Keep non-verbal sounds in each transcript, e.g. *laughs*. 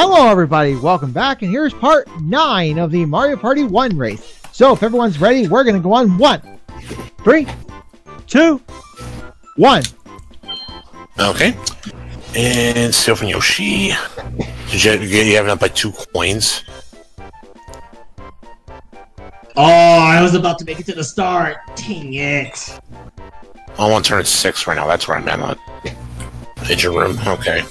Hello everybody, welcome back, and here's part 9 of the Mario Party 1 race. So if everyone's ready, we're gonna go on 1, 3, 2, 1. Okay. And still from Yoshi. Did you, you have enough by two coins? Oh, I was about to make it to the start. Dang it. I'm on turn six right now. That's where I'm at. On. Hit your room. Okay.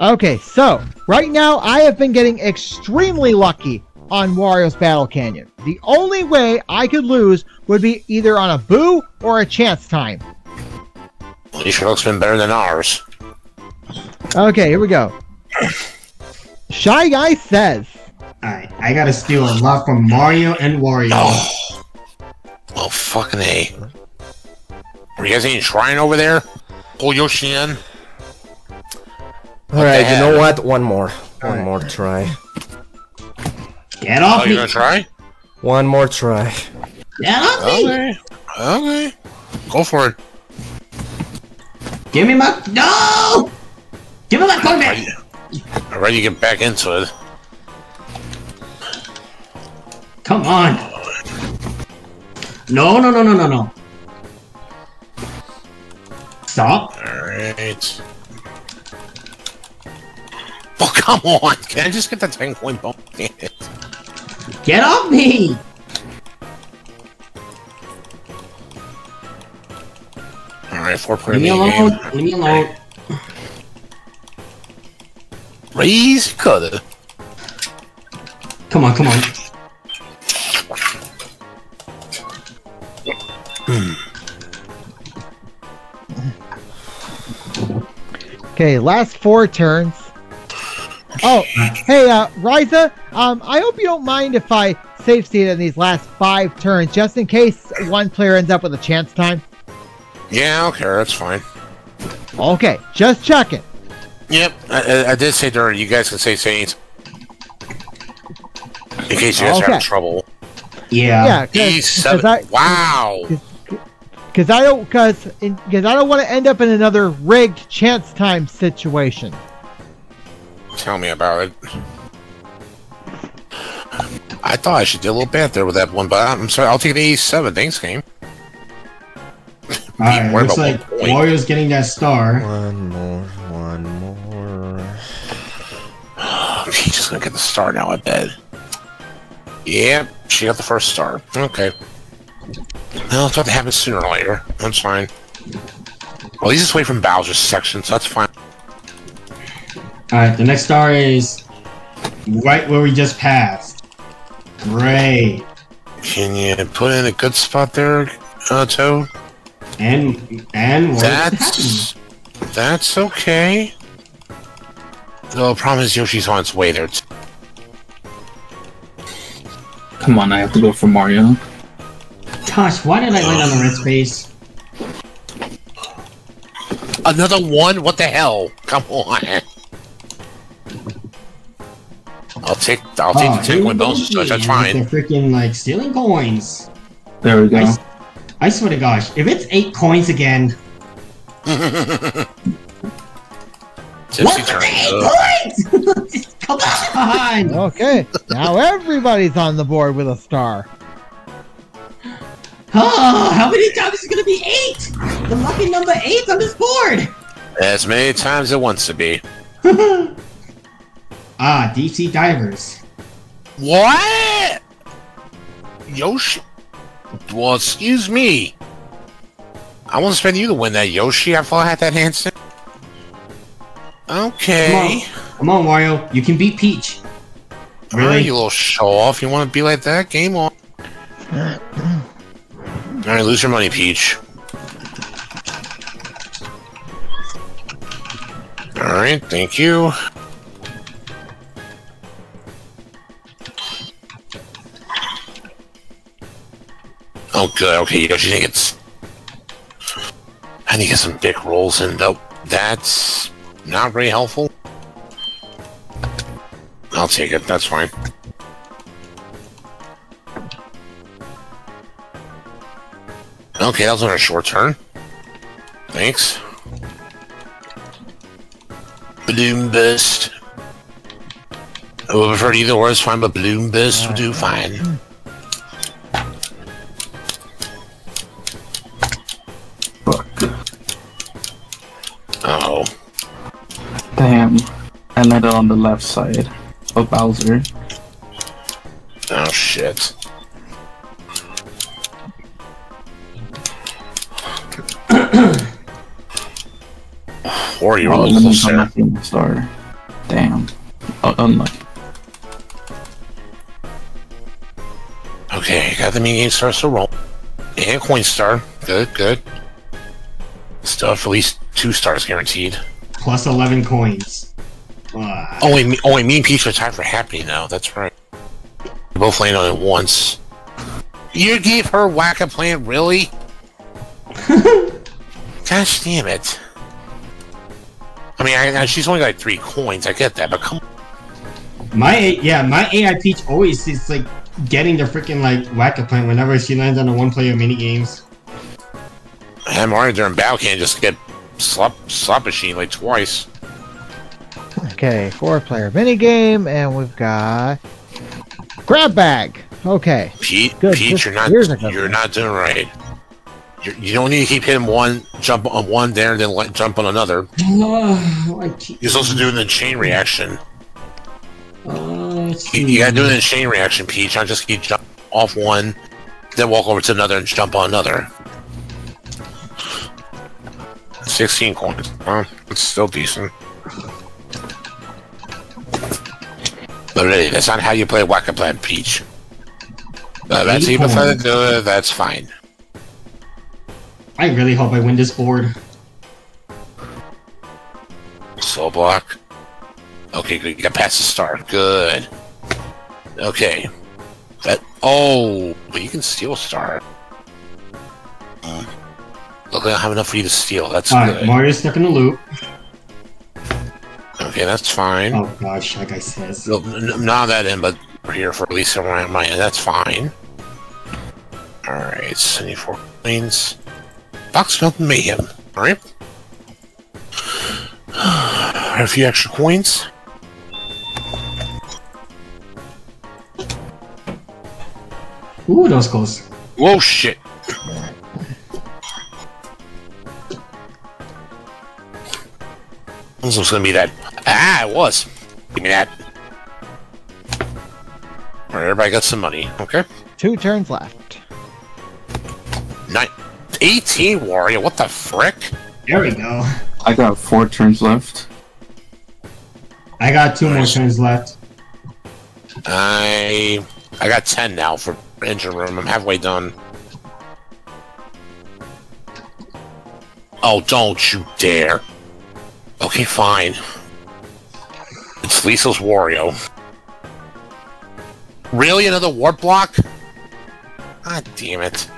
Okay, so right now I have been getting extremely lucky on Wario's Battle Canyon. The only way I could lose would be either on a boo or a chance time. At least your luck's been better than ours. Okay, here we go. Shy Guy says, Alright, I gotta steal a lot from Mario and Wario. Oh. Oh, fucking A. Are you guys ain't trying over there? Pull Yoshi in. Alright, you know what? One more. One Alright. more try. Get off Oh, off you me! gonna try? One more try. Get off me! Okay. Okay. Go for it. Give me my- No! Give me my coin back! Ready, ready to get back into it. Come on! No, no, no, no, no, no. Stop. Alright. Oh, come on! Can I just get the 10 coin bone? Damn it. Get off me! Alright, four player Leave me alone. game. Leave me alone. Crazy Cutter. Come on, come on. okay, last four turns. Oh, hey, uh, Ryza, um, I hope you don't mind if I save state in these last five turns, just in case one player ends up with a chance time. Yeah, okay. That's fine. Okay, just checking. Yep, I, I, I did say during. You guys can say Saints. In case you guys are Okay. having trouble. Yeah. Yeah, E7. because I, wow. because I don't, because because I don't want to end up in another rigged chance time situation. Tell me about it. I thought I should do a little bad there with that one, but I'm sorry. I'll take the E7. Thanks, game. Alright, Worry looks like one. Wario's getting that star. One more. One more. *sighs* She's just gonna get the star now, I bet. Yep, she got the first star. Okay. Well, it's got to happen sooner or later. That's fine. Well, he's just away from Bowser's section, so that's fine. Alright, the next star is right where we just passed. Great. Can you put in a good spot there, uh, Toad? And and what is? That's that's okay. The problem is Yoshi's on its way there. t- Come on, I have to go for Mario. Gosh, why did I land on the red space? Another one? What the hell? Come on. I'll take I'll take Oh, the ten coin bonuses. That's that's fine. They're freaking like stealing coins. There we go. I, s- I swear to gosh, if it's eight coins again, *laughs* Tipsy what turn. eight coins? *laughs* Come on! Okay, now everybody's on the board with a star. Oh, how many times is it gonna be eight? The lucky number eight on this board. as many times as it wants to be. *laughs* ah, deep sea divers. What? Yoshi? Well, excuse me. I want to spend you to win that Yoshi. I thought I had that handstand. Okay. Come on, Wario, you can beat Peach. Really? Really? you little show off. You want to be like that? Game on. Alright, lose your money, Peach. Alright, thank you. Oh, good. Okay, think it's. I need to get some big rolls in. Nope, that's not very helpful. I'll take it. That's fine. Okay, that was on a short turn. Thanks. Balloon burst. I would prefer either or is fine, but Balloon Burst will do fine. Landed on the left side of Bowser. Oh shit. *coughs* Or you're a Oh, little and then come closer. back in the star. Damn. Uh, unlucky. Okay, got the mini game stars to roll. And coin star. Good, good. Still have at least two stars guaranteed. Plus 11 coins. Oh me, wait, me and Peach are tied for happy now. That's right. We both landed on it once. You gave her whack a plant, really? *laughs* Gosh damn it. I mean, I, I- she's only got three coins. I get that, but come My yeah, my AI Peach always is like getting the freaking like whack a plant whenever she lands on the one player mini games. on. Mario during battle can just get slap slap machine like twice. Okay, four player minigame, and we've got grab bag. Okay. Pete, Good, Pete, just you're not you're not doing right. You're, you don't need to keep hitting one, jump on one there, then let, jump on another. Oh, You're supposed to do the chain reaction. uh, You, you gotta do it in chain reaction, Peach. Not just keep jump off one, then walk over to another and jump on another. 16 coins. Huh? It's still decent. But really, that's not how you play Whack a Plant, Peach. Uh, that's even I do it, that's fine. I really hope I win this board. Soul block. Okay, good. You got past the star. Good. Okay. That. Oh, but you can steal a star. Hmm. Look, I don't have enough for you to steal. That's Alright, good. Mario's stuck in the loop. Okay, that's fine. Oh gosh, like I says. No, not that end, but we're here for at least around my end. That's fine. Alright, 74 coins. Box Mountain Mayhem. Alright. *sighs* A few extra coins. Ooh, that was close. Whoa, shit. This was gonna be that. Ah, it was. Give me that. Alright, everybody got some money. Okay. Two turns left. Nine. 18 Wario, what the frick? There we go. I got four turns left. I got two more turns left. I I got 10 now for engine room. I'm halfway done. Oh, don't you dare. Okay, fine. Lisa's Wario. Really? Another warp block? God damn it.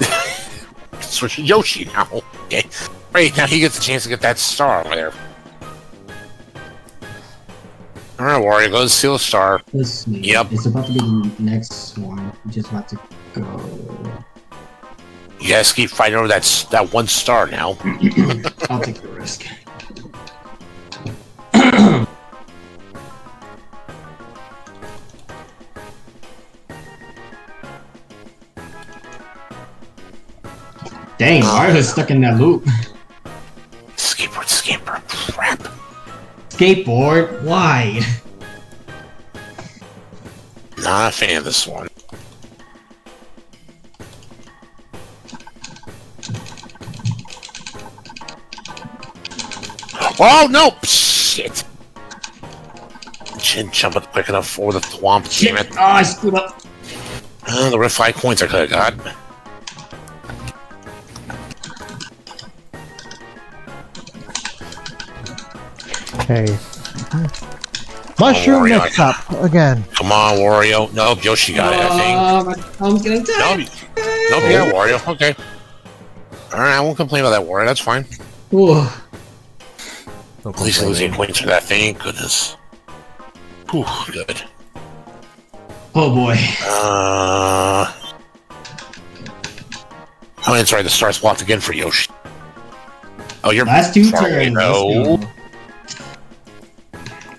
*laughs* Switch to Yoshi now. Okay. Right, now he gets a chance to get that star over there. Alright, Wario, go steal a star. Yep. It's about to be the next one. Just about to go. You guys keep fighting over that that one star now. *laughs* I'll take the risk. Dang, Mario's stuck in that loop. Skateboard, skateboard, crap. Skateboard? Why? Not a fan of this one. Oh no! Shit! Chin jumping quick enough for the thwomp, damn it. Oh, I screwed up. Uh, the red five coins I could have got. Okay. Mushroom Wario, I mix up again. Come on, Wario. Nope, Yoshi got it, I think. Oh, my thumb's getting Nope, tired. nope, yeah, Wario. Okay. Alright, I won't complain about that, Wario. That's fine. Ooh. No At least losing complaining. points for that, thing. goodness. Whew, good. Oh boy. Uh. Oh, that's right, the star's blocked again for Yoshi. Oh, you're Last two far away, turns. no.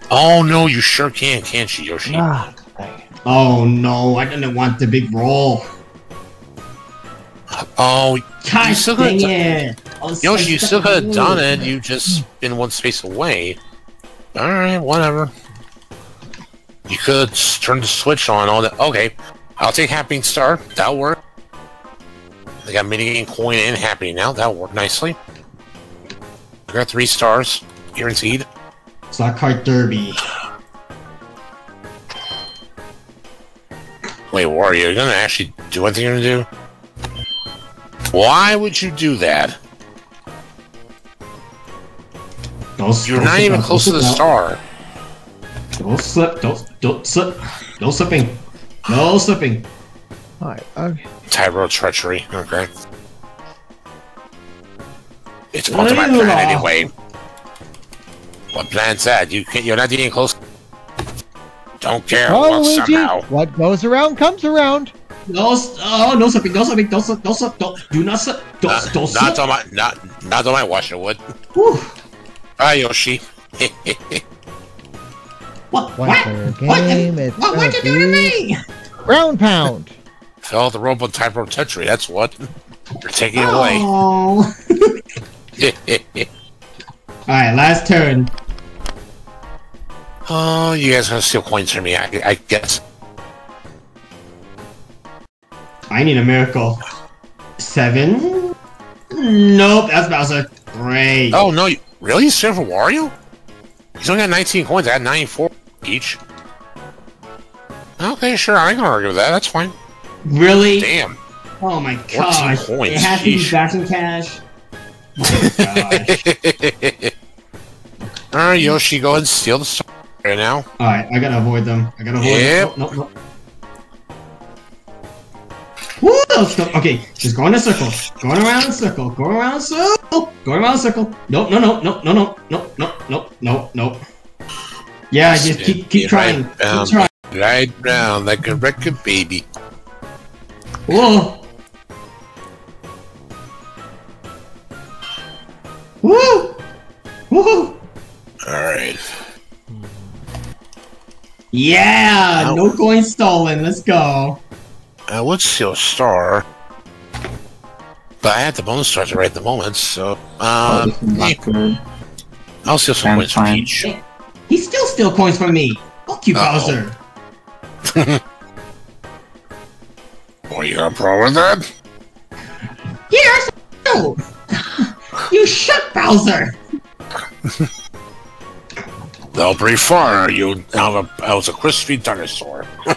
Let's go. Oh no, you sure can, can't you, Yoshi? Ah. Oh no, I didn't want the big roll. Oh, Gosh still dang could've it! I was Yoshi, so you still stuck could have done you. it. You just been one space away. All right, whatever. You could turn the switch on. All that. Okay, I'll take Happening Star. That'll work. They got minigame coin and Happening now. That'll work nicely. I got three stars, guaranteed. Slot Car Derby. Wait, Wario, you're gonna actually do what you're gonna do? Why would you do that? Don't, You're don't not slip even out, close to the slip star. Don't slip. Don't don't slip. No slipping. No slipping. Alright, okay. Tightrope Treachery. Okay. It's part of my Ew. plan anyway. What plan's that? You can't. You're not getting close. Don't care. Oh, Luigi, somehow. what goes around comes around. No. Oh no slipping. No slipping. Don't slip. Don't. Don't. Do not. Don't. Not, don't on my. Not. Not on my washer wood. Whew. Hi, Yoshi. *laughs* What? One What? player What? game, it's What? What you gonna doing to be- me? Ground pound. *laughs* Fell the rope on Tightrope Treachery. That's what. You're taking it away. Oh. *laughs* All right. Last turn. Oh, you guys gonna steal coins from me? I, I guess. I need a miracle. Seven. Nope. That's Bowser. Great. Oh no! You, really? For Wario? He's only got 19 coins. I had 94 each. Okay, sure. I can argue with that. That's fine. Really? Damn. Oh my gosh. coins, It has to be back in cash. Oh my *laughs* gosh. Alright, Yoshi, go ahead and steal the star right now. Alright, I gotta avoid them. I gotta avoid Yep. them. No, no, no. Woo! Okay, just go in a circle. Going around in a circle. Going around in a circle. Going around in a circle. Nope, no, no, no, no, no, no, no, no, no, no. Yeah, just keep keep Get trying. Right, down, Keep trying. right round like a record baby. Whoa! Woo! Woo! Alright. Yeah! Ow. No coin stolen. Let's go. I would steal a star. But I had the bonus stars right at the moment, so. Oh, Um, this is not good. I'll steal some I'm coins from fine. each. He still steal coins from me. Fuck you, Uh-oh. Bowser. *laughs* Well, you got a problem with that? Yes! *laughs* No! you shut Bowser! *laughs* They'll pretty far. You, I was a, I was a crispy dinosaur. *laughs*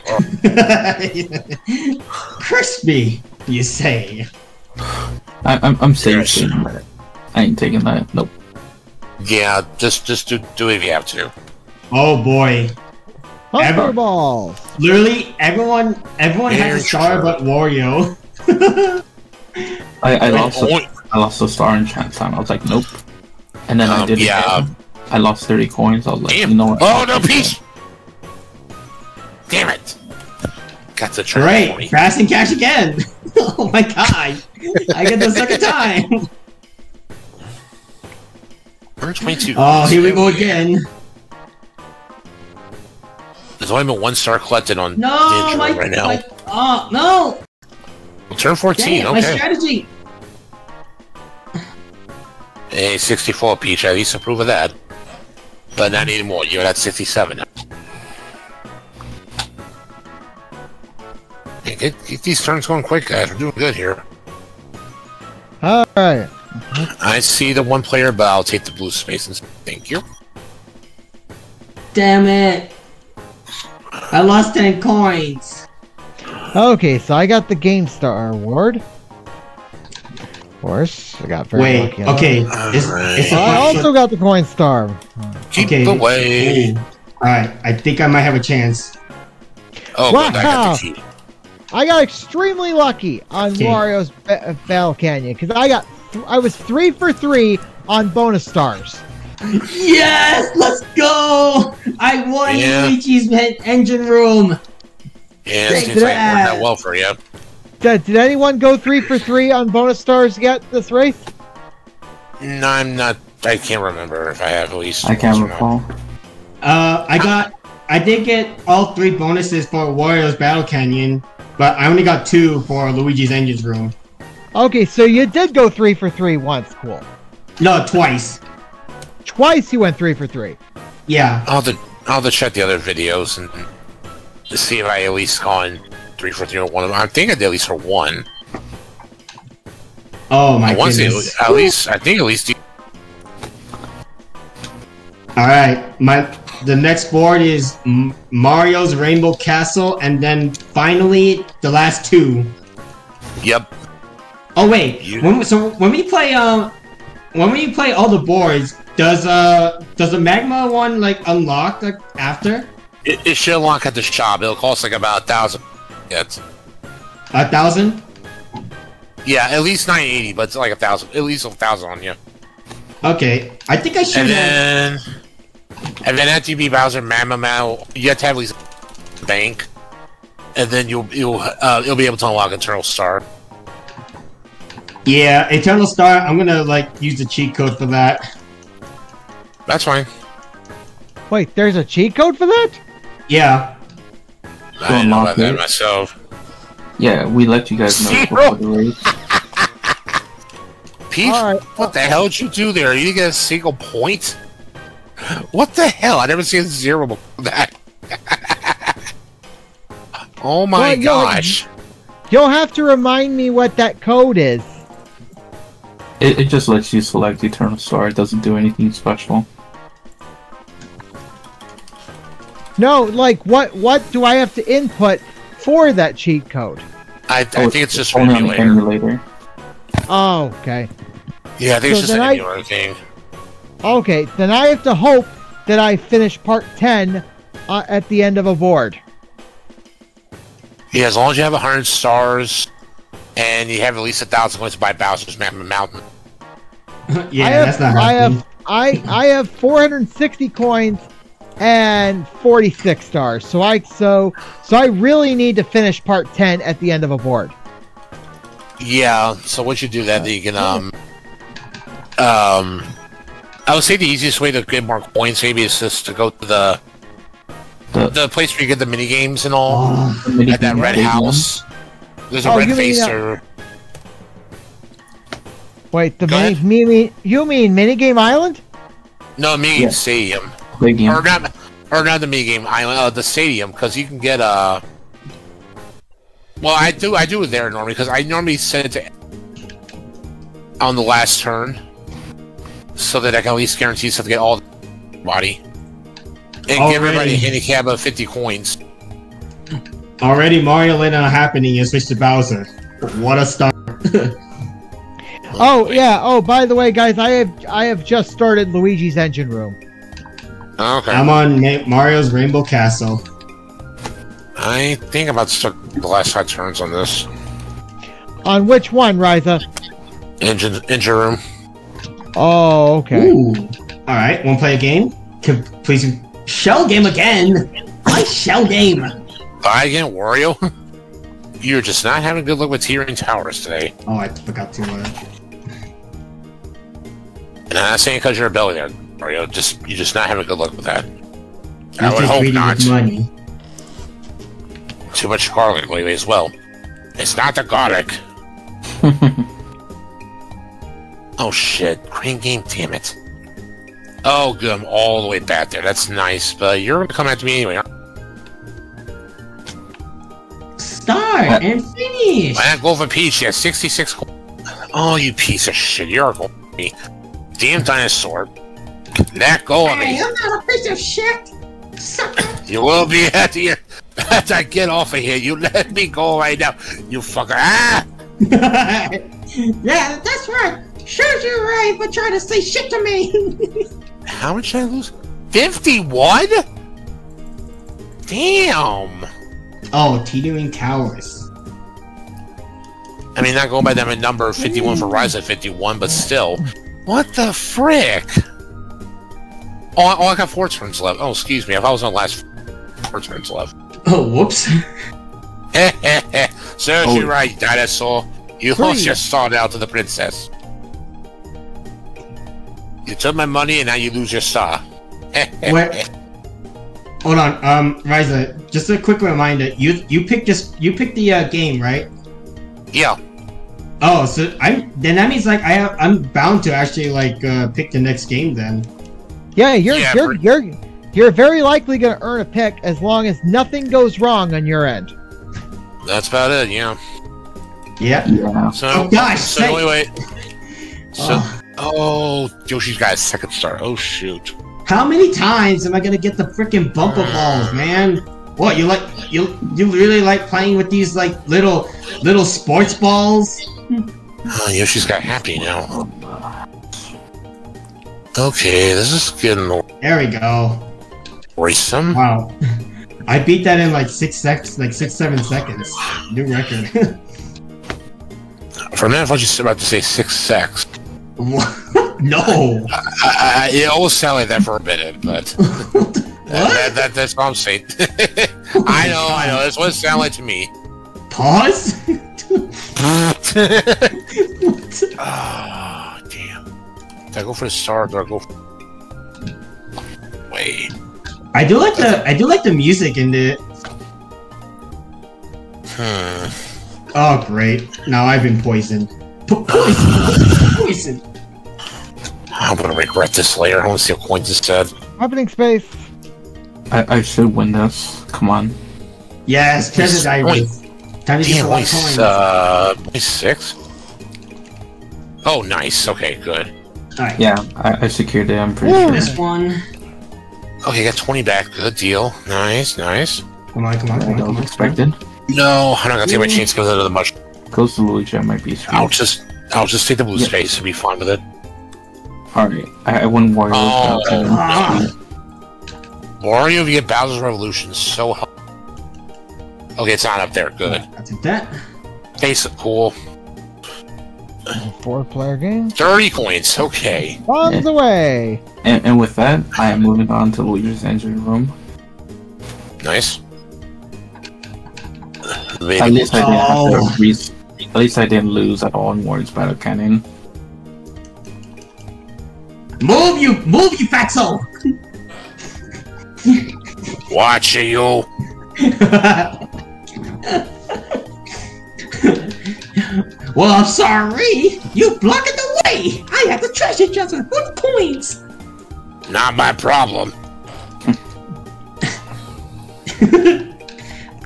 Crispy, you say. I, I'm, I'm safe. Yes. I ain't taking that. Nope. Yeah, just just do do it if you have to. Oh boy. Ever. Hunter. Literally, everyone everyone has a star true. but Wario. I, I lost. Oh, A, I lost a star in chance time. I was like, nope. And then I Um, did it. yeah. Again. I lost 30 coins. I was like, Damn. you know what? Oh no, Peach! Damn it! Got the trap Great, me. fast and cash again. *laughs* oh my god, I get the second time. We're 22. Oh, here we go again. There's only been one star collected on No, Ninja my, right now. my oh no, Turn 14, dang it, my okay. strategy. Hey, 64 Peach, I at least approve of that. But not anymore, you're at 67. Hey, get, get these turns going quick, guys. We're doing good here. Alright. I see the one player, but I'll take the blue space and thank you. Damn it! I lost ten coins. Okay, so I got the Game Star award. Of course, I got very Wait, lucky okay, Alright. it's, it's. Oh, I also got the Coin Star. Keep Okay. away. Alright, I think I might have a chance. Oh, good, I Wow. got the key. I got extremely lucky on Okay. Wario's Ba- uh, Battle Canyon because I got th- I was three for three on bonus stars. Yes, let's go! I won Yeah. Luigi's en- engine room. Yeah, Take it seems like it worked that. out well for you. Did, did anyone go three for three on bonus stars yet this race? No, I'm not. I can't remember if I have at least. I can't once or not. recall. Uh, I got, I did get all three bonuses for Wario's Battle Canyon, but I only got two for Luigi's Engines Room. Okay, so you did go three for three once. Cool. No, twice. Twice you went three for three. Yeah. I'll have to, I'll have to check the other videos and see if I at least gone three for three or one. I think I did at least for one. Oh my I want to goodness. at least, I think at least. All right, my the next board is M- Mario's Rainbow Castle, and then finally the last two. Yep. Oh wait, You- when, so when we play um, when we play all the boards, does uh does the magma one like unlock like after It, it should unlock at the shop. It'll cost like about a thousand. Yes. a thousand? Yeah, at least nine eighty, but it's like a thousand. At least a thousand on you. Okay, I think I should. And have... then, and then after you beat Bowser Mamma Mal, you have to have at least a bank, and then you'll you'll uh, you'll be able to unlock Eternal Star. Yeah, Eternal Star. I'm gonna like use the cheat code for that. That's fine. Wait, there's a cheat code for that? Yeah. I didn't know about that myself. Yeah, we let you guys know before the raid. Peach, Alright. what the hell did you do there? You didn't get a single point? What the hell? I never seen zero before that. *laughs* oh my Well, yo, gosh. You'll have to remind me what that code is. It, it just lets you select Eternal Star. It doesn't do anything special. No, like what what do I have to input for that cheat code? I, I think it's just an the emulator. emulator. Oh, okay. Yeah, I think So it's just then an I- emulator thing. Okay, then I have to hope that I finish part 10 uh, at the end of a board. Yeah, as long as you have 100 stars and you have at least a thousand points to buy Bowser's Mountain. *laughs* yeah, I have, that's not I happening. have I I have 460 coins and 46 stars. So I so so I really need to finish part 10 at the end of a board. Yeah, so once you do that, then you can, um, um, I would say the easiest way to get more points maybe is just to go to the, The- the place where you get the mini games and all, Oh, at that red stadium. house. There's a Oh, red you mean, face uh, or, Wait, the Go mini, ahead. me, me, you mean Minigame Island? no, mini game Yeah. stadium. Big game. Or not, or not the mini game island, uh, the stadium, because you can get, uh, well, I do, I do it there normally, because I normally send it to, on the last turn, so that I can at least guarantee stuff to get all the body. And give everybody a Already. handicap of 50 coins. already Mario Land not happening and switch to Bowser. What a start. *laughs* Oh yeah. Oh, by the way, guys, I have I have just started Luigi's Engine Room. Okay. I'm on Ma- Mario's Rainbow Castle. I think I'm about to start the last five turns on this. On which one, Riza? Engine, engine room. Oh, okay. Ooh. All right, want to play a game? Can, please, shell game again. Why shell game? Buy again, Wario. *laughs* You're just not having good luck with Teetering Towers today. Oh, I forgot to. Uh... And I'm not saying because you're a belly there, Wario. Just you're just not having a good luck with that. I would hope not. money. Too much garlic lately as well. It's not the garlic. *laughs* oh shit! Green game, damn it. Oh, good. I'm all the way back there. That's nice. But you're gonna come after me anyway. Start and finish. Why not go for Peach? Yeah, 66. Oh, you piece of shit. You're going to me. Damn dinosaur. Let go of me. I'm not a piece of shit. *laughs* You will be at the After I get off of here, you let me go right now. You fucker. Ah! *laughs* yeah, that's right. Sure, you're right, but trying to say shit to me. *laughs* How much did I lose? 51? Damn. oh, teetering towers. I mean, not going by them a number 51 for Rise at 51, but still. What the frick? Oh, I, oh, I got four turns left. Oh, excuse me. If I was on the last four turns left. *laughs* Oh, whoops. *laughs* Serves Oh. you right, dinosaur. You Three. lost your star now to the princess. You took my money and now you lose your star. *laughs* Hold on, um, Riza, just a quick reminder. You you picked this you picked the uh, game, right? Yeah. Oh, so I'm then that means like I have I'm bound to actually like uh, pick the next game then. Yeah, you're Yeah, you're pretty- you're you're very likely gonna earn a pick as long as nothing goes wrong on your end. That's about it. Yeah. Yeah. Yeah. So. Oh, gosh, So say- wait, wait. So. Oh. Oh, Yoshi's got a second star. Oh shoot. How many times am I gonna get the freaking bumper uh, balls, man? What you like? You you really like playing with these like little little sports balls? Oh, Yoshi's got happy now. Okay, this is getting There we go. worrisome. Wow. *laughs* I beat that in like six seconds, like six seven seconds. New record. For a minute, I thought you were about to say six sex. *laughs* no. I, I, it almost sounded like that for a minute, but *laughs* what? that, that, that's what I'm saying. I know, I know. That's what it sounded like to me. Pause. Ah. Do I go for the star or do I go for... Wait. I do like the I do like the music in it. Hmm. Oh great! Now I've been poisoned. Po- poison. poison. I'm gonna regret this later. I want to see what coins instead. Opening space. I, I should win this. Come on. Yes, treasure divers. Time to get Damn, a lot of coins. uh, six? Oh, nice. Okay, good. Alright. Yeah, I, I secured it. I'm pretty Ooh. sure. This one. Okay, got 20 back. Good deal. Nice, nice. Come on, come on, come on, That come on. expected. No, I'm not gonna take my chance because out of the much. Close to Luigi, I might be I'll just, I'll just take the blue Yeah. space and be fine with it. Alright, I, I wouldn't worry Oh. about that. Ah. Wario, if you get Bowser's Revolution, so hel- Okay, it's not up there. Good. I'll take that. Basic, cool. Four player game. 30 coins. Okay. Bombs away. And, and with that, I am moving on to Luigi's engine room. Nice. At least I didn't Oh. have to oh. At least I didn't lose at all in Wario's Battle Canyon. Move you, move you, fatso! Watch you. *laughs* well, I'm sorry. You blocking the way. I have the treasure chest with good coins. Not my problem. *laughs*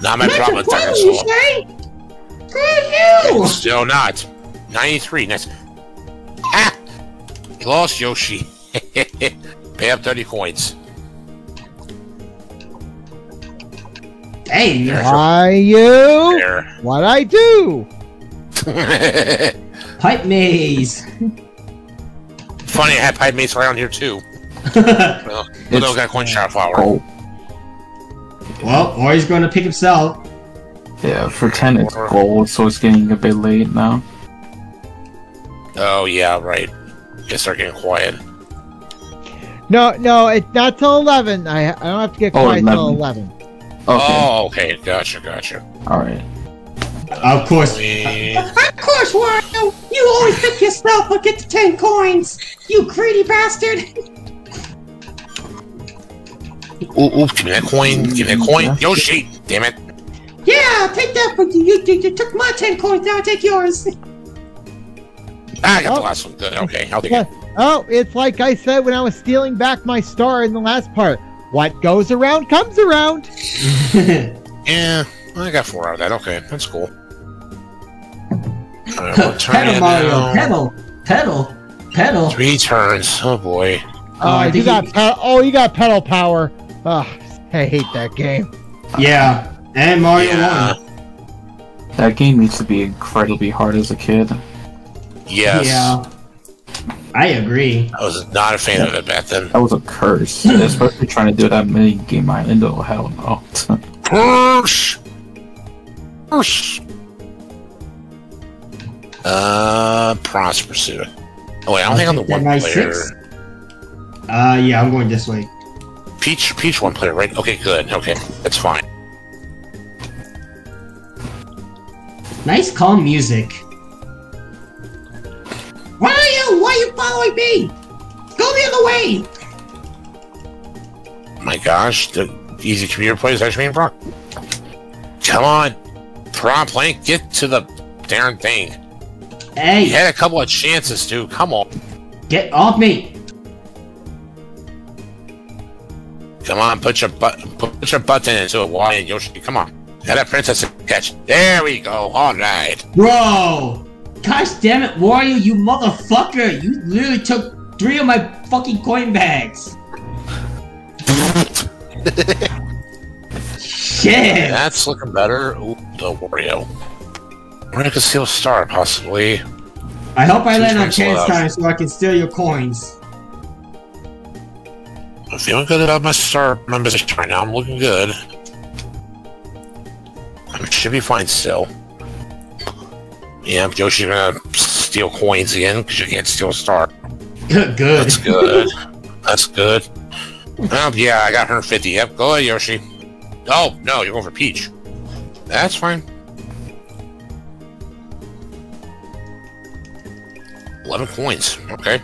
Not my problem, Not your problem, you dinosaur. say? Good you. Still not. 93, nice. Ah! You lost, Yoshi. *laughs* Pay up 30 coins. Hey, There. Why you? There. What I do? *laughs* pipe maze. Funny, I had pipe maze around here too. Well, we don't got coin shower flower. Oh, well, or he's going to pick himself. yeah, for 10 it's gold, so it's getting a bit late now. Oh, yeah, right. Guess start getting quiet. No, no, it's not till eleven. I I don't have to get Oh, quiet till 11. Okay, Oh, okay. Gotcha, gotcha. alright. Of course. Of course, Wario! You always pick yourself or get the 10 coins! You greedy bastard! Ooh, ooh, give me that coin. Give me that coin. Yoshi! Damn it. Yeah, take that, but you, you, you took my 10 coins, now I take yours! Ah, I got the Oh. last one. Good. Okay, I'll take Yeah. it. Oh, it's like I said when I was stealing back my star in the last part. What goes around comes around. *laughs* Yeah, I got four out of that. Okay, that's cool. Alright, we'll turn pedal, Mario, now. pedal, pedal, pedal. Three turns. Oh boy. Oh, I oh, you got he- pe- oh, you got pedal power. Oh, I hate that game. Yeah, and Mario Yeah. won. That game used to be incredibly hard as a kid. Yes. Yeah. I agree. I was not a fan of it back then. That was a curse, *clears throat* especially trying to do that mini game island. Oh hell no! *laughs* Curse! Curse! Uh, Prosper Pursuit. Oh wait, I don't think I'm the one player. six. Uh, yeah, I'm going this way. Peach, Peach one player, right? Okay, good. Okay, that's fine. Nice calm music. Why are you? why are you following me? Go the other way! My gosh, the Easy computer plays ice cream frog. Come on. Prompt Link, get to the darn thing. Hey, You had a couple of chances, dude. Come on. get off me! Come on, put your butt put your button into it, Wally and Yoshi. Come on. Got that princess catch. There we go. Alright. Bro! Gosh damn it, Wario, you motherfucker! You literally took three of my fucking coin bags! *laughs* Shit! That's looking better. Ooh, the Wario. We're gonna conceal star, possibly. I hope I land on chance time so I can steal your coins. I'm feeling good about my star my position right now. I'm looking good. I should be fine still. Yeah, Yoshi's gonna steal coins again because you can't steal a star. *laughs* Good. That's good. That's good. Oh, yeah, I got 150. Yep, go ahead, Yoshi. Oh, no, you're going for Peach. That's fine. 11 coins. Okay.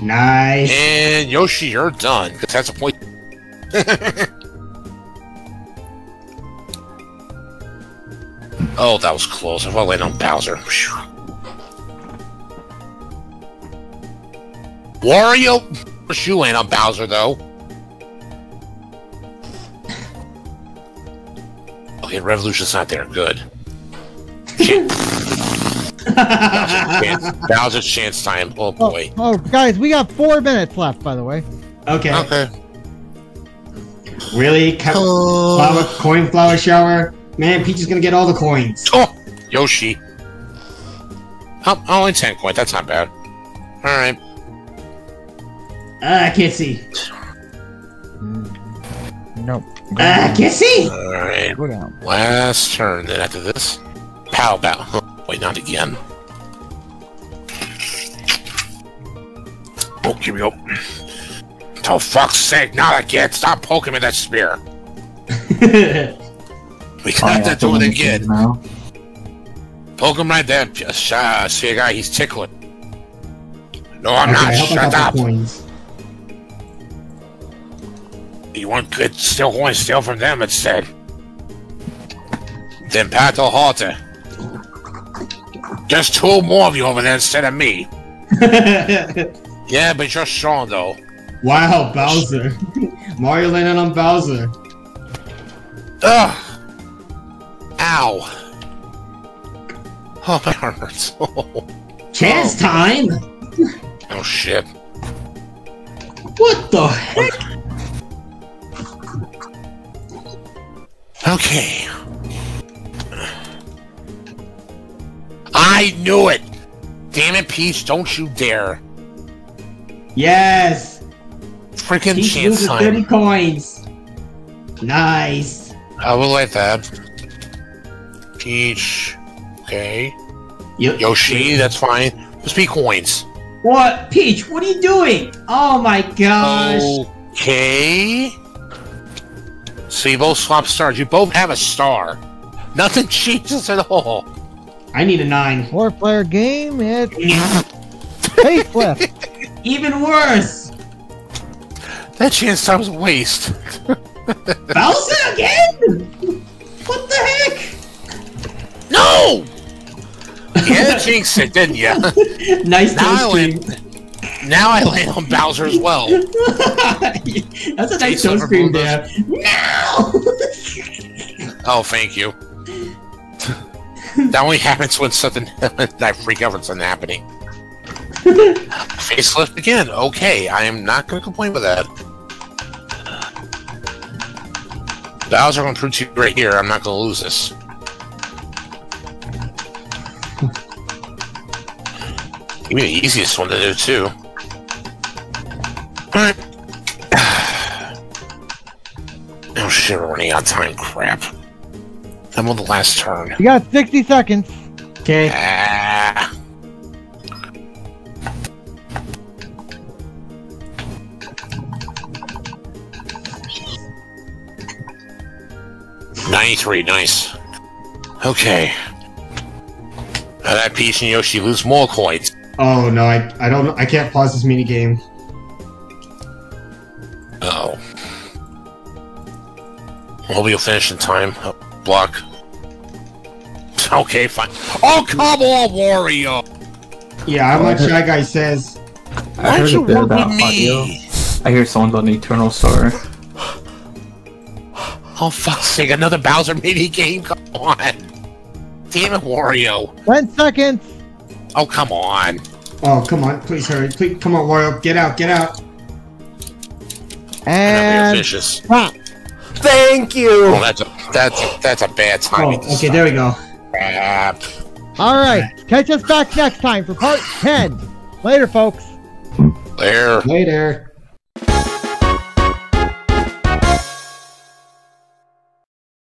Nice. And Yoshi, you're done, because that's a point. *laughs* oh, that was close. I thought I landed on Bowser. Phew. Wario? You land on Bowser, though. Okay, Revolution's not there. Good. *laughs* Chance, Bowser's chance time. Oh Oh, boy. oh, guys, we got four minutes left, by the way. okay. Okay. Really? Ca- flower, coin flower shower? Man, Peach is gonna get all the coins. Oh, Yoshi. Oh, only 10 coins. That's not bad. Alright. Ah, I can't see. Nope. Ah, I can't see! Alright. Last turn. Then after this, pow pow. *laughs* Wait, not again. Oh, here we go. Oh, fuck's sake, not again. Stop poking me with that spear. *laughs* We got to do it again. Now. Poke him right there. Just, uh, see a guy, he's tickling. No, I'm okay, not. I hope I Shut up. You want good still going to steal from them instead. Then Pato Halter. Just two more of you over there instead of me. *laughs* Yeah, but you're strong though. wow, Bowser. *laughs* Mario landed on Bowser. Ugh. Ow. *laughs* Oh, my arm hurts. Chance oh. time? oh shit. What the heck? Okay. I knew it! Damn it, Peach, don't you dare. Yes! Freaking Peach chance loses 30 coins. Nice. I will like that. Peach. Okay. Yo- Yoshi, that's fine. Just be coins. What? Peach, what are you doing? Oh my gosh. Okay. So you both swap stars. You both have a star. Nothing *laughs* changes at all. I need a 9. Four player game. It's *laughs* facelift. Even worse! That chance time was a waste. *laughs* Bowser again? What the heck? No! *laughs* Yeah, jinx it, didn't you? nice Now I toast cream. land. Now I land on Bowser as well. That's a nice Taste of toast cream Bermuda. there. No! Oh, thank you. That only happens when something I freak out when something happening. *laughs* Facelift again. Okay, I am not going to complain with that. Bowser going to prove to you right here. I'm not going to lose this. *laughs* Give me the easiest one to do too. Alright. *sighs* Oh shit, we're running out of time. Crap. I'm on the last turn. You got 60 seconds. Okay. Ah. Ninety-three, nice. Okay. Now that Peach and Yoshi lose more coins. Oh no, I I don't I can't pause this mini game. Oh. Hope you'll finish in time. Uh, block. Okay, fine. Oh, come on, Wario! Yeah, how Oh, I much heard- Shy Guy says. I Why'd heard you a bit work with audio. me? I hear someone's on the Eternal Star. Oh, fuck's sake, another Bowser mini game? Come on. Damn it, Wario. 10 seconds. Oh, come on. Oh, come on, please hurry. Please, come on, Wario, get out, get out. And vicious. stop. Thank Oh, you. that's a, that's, that's a bad time. Oh, time. okay, there we go. Crap. All right. Catch us back next time for part 10. Later, folks. There. Later.